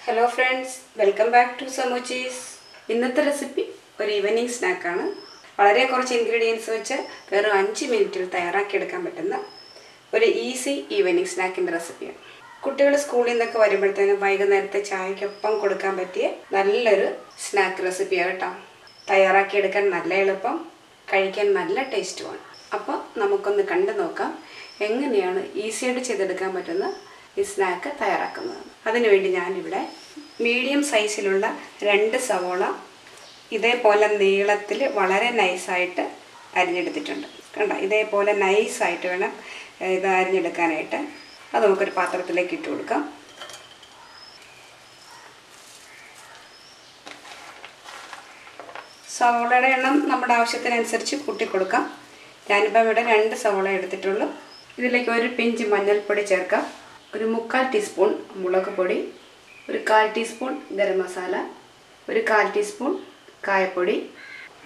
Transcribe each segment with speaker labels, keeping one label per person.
Speaker 1: Hello friends welcome back to സമോച്ചീസ് ഇന്നത്തെ recipe ഒരു evening സ്നാക്കാണ് വളരെ കുറച്ച് ഇൻഗ്രീഡിയൻസ് വെച്ച് വെറും അഞ്ച് മിനിറ്റിൽ തയ്യാറാക്കിയെടുക്കാൻ പറ്റുന്ന ഒരു ഈസി ഈവനിങ് സ്നാക്കിന്റെ റെസിപ്പിയാണ് കുട്ടികൾ സ്കൂളിൽ നിന്നൊക്കെ വരുമ്പോഴത്തേനും വൈകുന്നേരത്തെ ചായക്കൊപ്പം കൊടുക്കാൻ പറ്റിയ നല്ലൊരു സ്നാക്ക് റെസിപ്പിയാണ് കേട്ടോ. തയ്യാറാക്കിയെടുക്കാൻ നല്ല എളുപ്പം കഴിക്കാൻ നല്ല ടേസ്റ്റുമാണ് അപ്പോൾ നമുക്കൊന്ന് കണ്ടു നോക്കാം എങ്ങനെയാണ് ഈസിയായിട്ട് ചെയ്തെടുക്കാൻ പറ്റുന്ന ഈ സ്നാക്ക് തയ്യാറാക്കുന്നത്. അതിനുവേണ്ടി ഞാനിവിടെ മീഡിയം സൈസിലുള്ള രണ്ട് സവോള ഇതേപോലെ നീളത്തിൽ വളരെ നൈസായിട്ട് അരിഞ്ഞെടുത്തിട്ടുണ്ട്. കണ്ട? ഇതേപോലെ നൈസായിട്ട് വേണം ഇത് അരിഞ്ഞെടുക്കാനായിട്ട്. അത് നമുക്കൊരു പാത്രത്തിലേക്ക് ഇട്ട് കൊടുക്കാം. സവോളയുടെ എണ്ണം നമ്മുടെ ആവശ്യത്തിനനുസരിച്ച് കൂട്ടി കൊടുക്കാം ഞാനിപ്പം ഇവിടെ രണ്ട് സവോള എടുത്തിട്ടുള്ളൂ. ഇതിലേക്ക് ഒരു പിഞ്ച് മഞ്ഞൾപ്പൊടി ചേർക്കാം. ഒരു മുക്കാൽ ടീസ്പൂൺ മുളക് പൊടി ഒരു കാൽ ടീസ്പൂൺ ഗരം മസാല ഒരു കാൽ ടീസ്പൂൺ കായപ്പൊടി.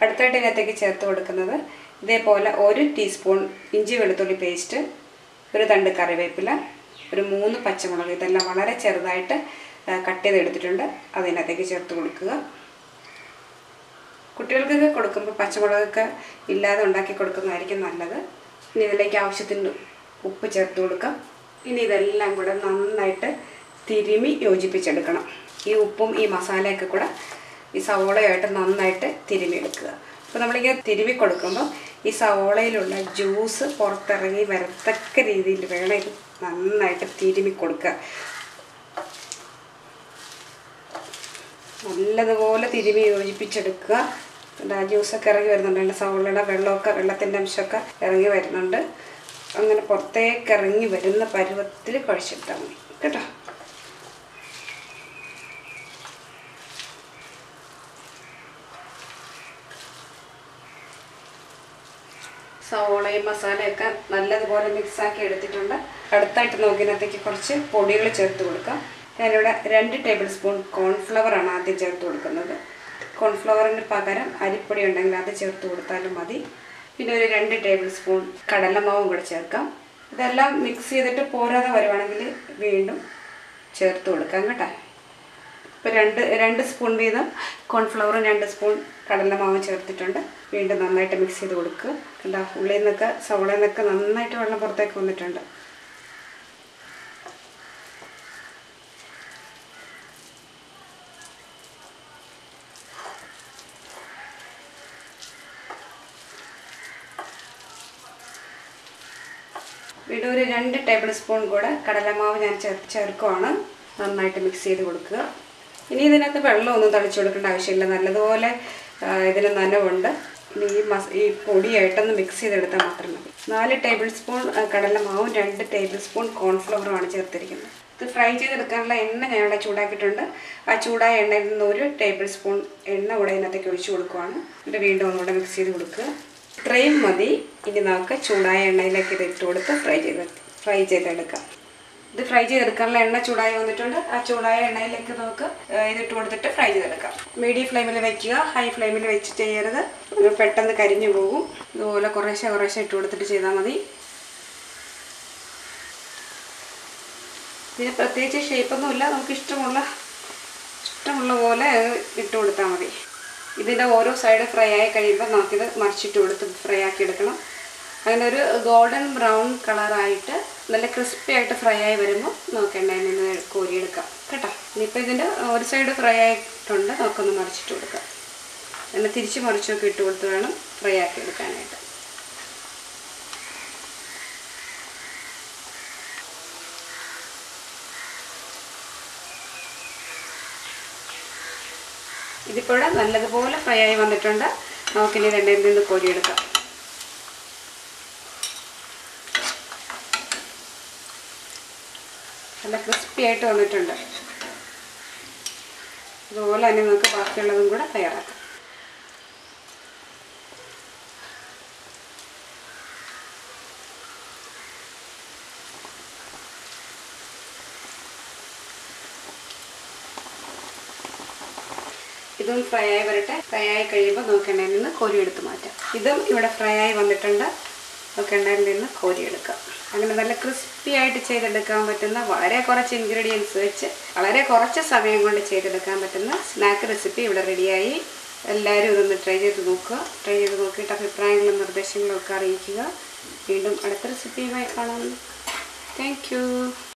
Speaker 1: അടുത്തായിട്ട് ഇതിനകത്തേക്ക് ചേർത്ത് കൊടുക്കുന്നത് ഇതേപോലെ ഒരു ടീസ്പൂൺ ഇഞ്ചി വെളുത്തുള്ളി പേസ്റ്റ് ഒരു തണ്ട് കറിവേപ്പില ഒരു മൂന്ന് പച്ചമുളക്. ഇതെല്ലാം വളരെ ചെറുതായിട്ട് കട്ട് ചെയ്തെടുത്തിട്ടുണ്ട്. അതിനകത്തേക്ക് ചേർത്ത് കൊടുക്കുക. കുട്ടികൾക്കൊക്കെ കൊടുക്കുമ്പോൾ പച്ചമുളകൊക്കെ ഇല്ലാതെ ഉണ്ടാക്കി കൊടുക്കുന്നതായിരിക്കും നല്ലത്. ഇനി ഇതിലേക്ക് ആവശ്യത്തിന് ഉപ്പ് ചേർത്ത് കൊടുക്കാം. ഇനി ഇതെല്ലാം കൂടെ നന്നായിട്ട് തിരുമി യോജിപ്പിച്ചെടുക്കണം. ഈ ഉപ്പും ഈ മസാലയൊക്കെ കൂടെ ഈ സവോളയായിട്ട് നന്നായിട്ട് തിരുമി എടുക്കുക അപ്പോൾ നമ്മളിങ്ങനെ തിരുമി കൊടുക്കുമ്പോൾ ഈ സവോളയിലുള്ള ജ്യൂസ് പുറത്തിറങ്ങി വരത്തക്ക രീതിയിൽ വേണം ഇത് നന്നായിട്ട് തിരുമി കൊടുക്കുക നല്ലതുപോലെ തിരുമി യോജിപ്പിച്ചെടുക്കുക. ആ ജ്യൂസൊക്കെ ഇറങ്ങി വരുന്നുണ്ട്. അതിന്റെ സവോളയുടെ വെള്ളമൊക്കെ വെള്ളത്തിന്റെ അംശമൊക്കെ ഇറങ്ങി വരുന്നുണ്ട്. അങ്ങനെ പുറത്തേക്ക് ഇറങ്ങി വരുന്ന പരുവത്തിൽ കുഴച്ചിട്ടാൽ മതി. കേട്ടോ? സവോളയും മസാലയൊക്കെ നല്ലതുപോലെ മിക്സാക്കി എടുത്തിട്ടുണ്ട്. അടുത്തായിട്ട് നോക്കിയതിനകത്തേക്ക് കുറച്ച് പൊടികൾ ചേർത്ത് കൊടുക്കാം. ഞാനിവിടെ രണ്ട് ടേബിൾ സ്പൂൺ കോൺഫ്ലവർ ആണ് ആദ്യം ചേർത്ത് കൊടുക്കുന്നത്. കോൺഫ്ലവറിന് പകരം അരിപ്പൊടി ഉണ്ടെങ്കിൽ അത് ചേർത്ത് കൊടുത്താലും മതി. പിന്നെ ഒരു രണ്ട് ടേബിൾ സ്പൂൺ കടലമാവും കൂടെ ചേർക്കാം. ഇതെല്ലാം മിക്സ് ചെയ്തിട്ട് പോരാതെ വരുവാണെങ്കിൽ വീണ്ടും ചേർത്ത് കൊടുക്കാം കേട്ടോ. ഇപ്പോൾ രണ്ട് രണ്ട് സ്പൂൺ വീതം കോൺഫ്ലവറും രണ്ട് സ്പൂൺ കടലമാവും ചേർത്തിട്ടുണ്ട്. വീണ്ടും നന്നായിട്ട് മിക്സ് ചെയ്ത് കൊടുക്കുക. എന്താ ഉള്ളിൽ നിന്നൊക്കെ സവളയിൽ നിന്നൊക്കെ നന്നായിട്ട് വെള്ളം പുറത്തേക്ക് വന്നിട്ടുണ്ട്. വീണ്ടും ഒരു രണ്ട് ടേബിൾ സ്പൂൺ കൂടെ കടലമാവ് ഞാൻ ചേർ ചേർക്കുവാണ്. നന്നായിട്ട് മിക്സ് ചെയ്ത് കൊടുക്കുക. ഇനി ഇതിനകത്ത് വെള്ളമൊന്നും തളിച്ചു കൊടുക്കേണ്ട ആവശ്യമില്ല. നല്ലതുപോലെ ഇതിന് നനവുണ്ട്. ഇനി ഈ മസ് ഈ പൊടിയായിട്ടൊന്ന് മിക്സ് ചെയ്തെടുത്താൽ മാത്രം മതി. നാല് ടേബിൾ സ്പൂൺ കടലമാവും രണ്ട് ടേബിൾ സ്പൂൺ കോൺഫ്ലവറുമാണ് ചേർത്തിരിക്കുന്നത്. ഇത് ഫ്രൈ ചെയ്തെടുക്കാനുള്ള എണ്ണ ഞാൻ ഇവിടെ ചൂടാക്കിയിട്ടുണ്ട്. ആ ചൂടായ എണ്ണയിൽ നിന്ന് ഒരു ടേബിൾ സ്പൂൺ എണ്ണ കൂടെ ഇതിനകത്തേക്ക് ഒഴിച്ചു കൊടുക്കുവാണ്. എന്നിട്ട് വീണ്ടും ഒന്നുകൂടെ മിക്സ് ചെയ്ത് കൊടുക്കുക. ഇത്രയും മതി. ഇനി നമുക്ക് ചൂടായ എണ്ണയിലേക്ക് ഇത് ഇട്ട് കൊടുത്ത് ഫ്രൈ ചെയ്ത് ഫ്രൈ ചെയ്തെടുക്കാം. ഇത് ഫ്രൈ ചെയ്തെടുക്കാനുള്ള എണ്ണ ചൂടായി വന്നിട്ടുണ്ട്. ആ ചൂടായ എണ്ണയിലേക്ക് നമുക്ക് ഇതിട്ട് കൊടുത്തിട്ട് ഫ്രൈ ചെയ്തെടുക്കാം. മീഡിയം ഫ്ലെയിമിൽ വെക്കുക. ഹൈ ഫ്ലെയിമിൽ വെച്ച് ചെയ്യരുത്. പെട്ടെന്ന് കരിഞ്ഞു പോകും. ഇതുപോലെ കുറേശ്ശെ കുറേശ്ശെ ഇട്ട് കൊടുത്തിട്ട് ചെയ്താൽ മതി. ഇതിന് പ്രത്യേകിച്ച് ഷേപ്പൊന്നുമില്ല നമുക്ക് ഇഷ്ടമുള്ള ഇഷ്ടമുള്ള പോലെ ഇട്ട് കൊടുത്താൽ മതി. ഇതിന്റെ ഓരോ സൈഡ് ഫ്രൈ ആയി കഴിയുമ്പോൾ നമുക്കിത് മറിച്ചിട്ട് കൊടുത്ത് ഫ്രൈ ആക്കി എടുക്കണം. അങ്ങനെ ഒരു ഗോൾഡൻ ബ്രൗൺ കളറായിട്ട് നല്ല ക്രിസ്പി ആയിട്ട് ഫ്രൈ ആയി വരുമ്പോൾ നമുക്ക് എണ്ണയിൽ നിന്ന് കോരിയെടുക്കാം. കേട്ടോ? ഇനിയിപ്പോൾ ഇതിന്റെ ഒരു സൈഡ് ഫ്രൈ ആയിട്ടുണ്ട്. നമുക്കൊന്ന് മറിച്ചിട്ട് കൊടുക്കാം. എണ്ണ തിരിച്ച് മറിച്ചൊക്കെ ഇട്ട് കൊടുത്ത് വേണം ഫ്രൈ ആക്കി എടുക്കാനായിട്ട്. ഇതിപ്പോൾ നല്ലതുപോലെ ഫ്രൈ ആയി വന്നിട്ടുണ്ട്. നമുക്കിനി വെണ്ണയിൽ നിന്ന് കോരിയെടുക്കാം. നല്ല ക്രിസ്പി ആയിട്ട് വന്നിട്ടുണ്ട്. അതുപോലെ തന്നെ നമുക്ക് ബാക്കിയുള്ളതും കൂടെ തയ്യാറാക്കാം. ഇതും ഫ്രൈ ആയി വരട്ടെ. ഫ്രൈ ആയി കഴിയുമ്പോൾ നമുക്ക് എണ്ണയിൽ നിന്ന് കോരി എടുത്ത് മാറ്റാം. ഇതും ഇവിടെ ഫ്രൈ ആയി വന്നിട്ടുണ്ട്. നമുക്ക് എണ്ണയിൽ നിന്ന് കോരിയെടുക്കാം അങ്ങനെ നല്ല ക്രിസ്പി ആയിട്ട് ചെയ്തെടുക്കാൻ പറ്റുന്ന വളരെ കുറച്ച് ഇൻഗ്രീഡിയൻസ് വെച്ച് വളരെ കുറച്ച് സമയം കൊണ്ട് ചെയ്തെടുക്കാൻ പറ്റുന്ന സ്നാക്ക് റെസിപ്പി ഇവിടെ റെഡിയായി എല്ലാവരും ഇതൊന്ന് ട്രൈ ചെയ്ത് നോക്കുക. ട്രൈ ചെയ്ത് നോക്കിയിട്ട് അഭിപ്രായങ്ങളും നിർദ്ദേശങ്ങളും ഒക്കെ അറിയിക്കുക. വീണ്ടും അടുത്ത റെസിപ്പിയുമായി കാണാം. താങ്ക്